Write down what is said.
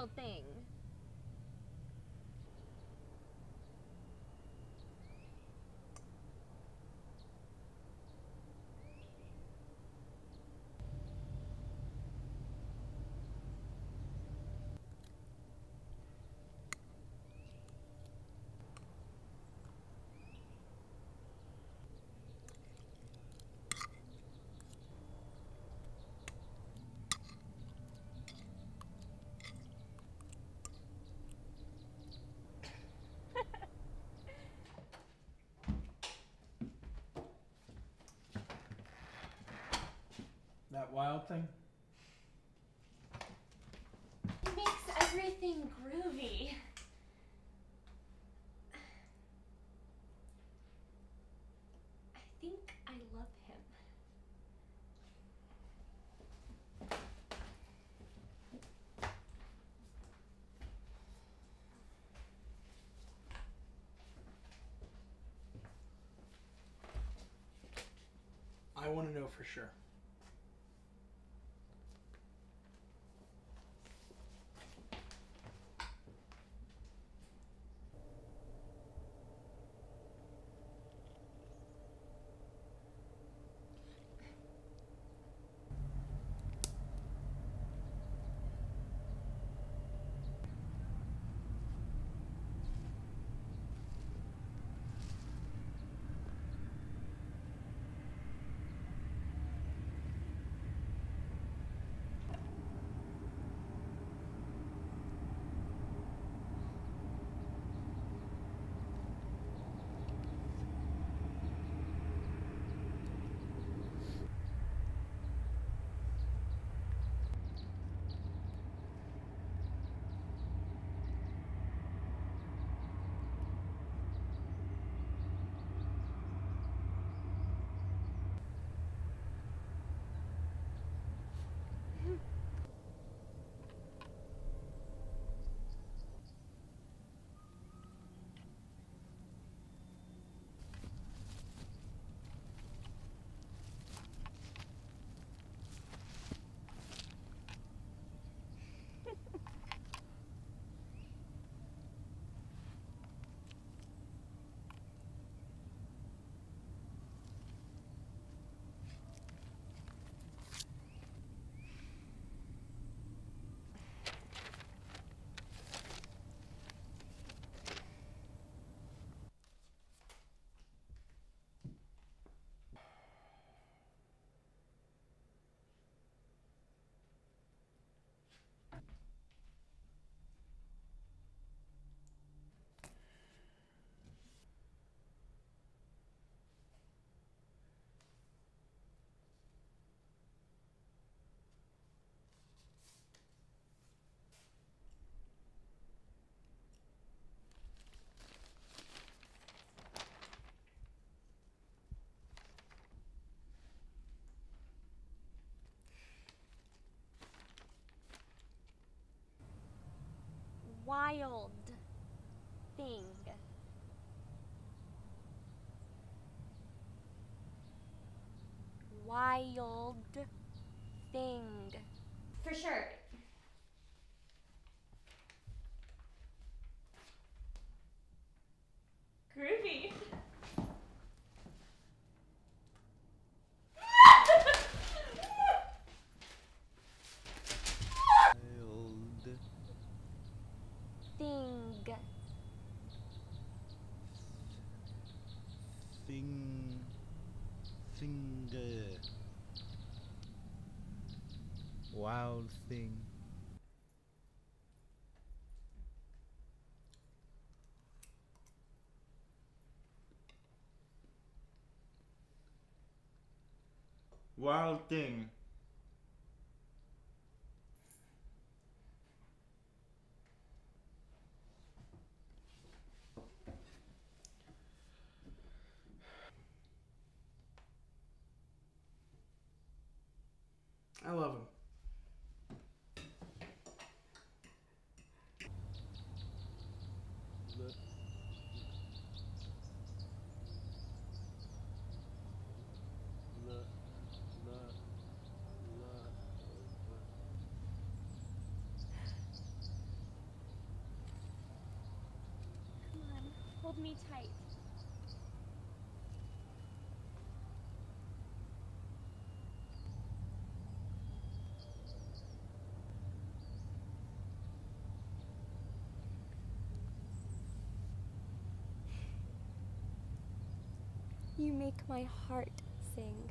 wild thing. That wild thing? He makes everything groovy. I think I love him. I want to know for sure. Wild thing. Wild thing. For sure. Groovy. Wild Thing. thing finger wild thing Wild thing. I love him. Me tight. You make my heart sing.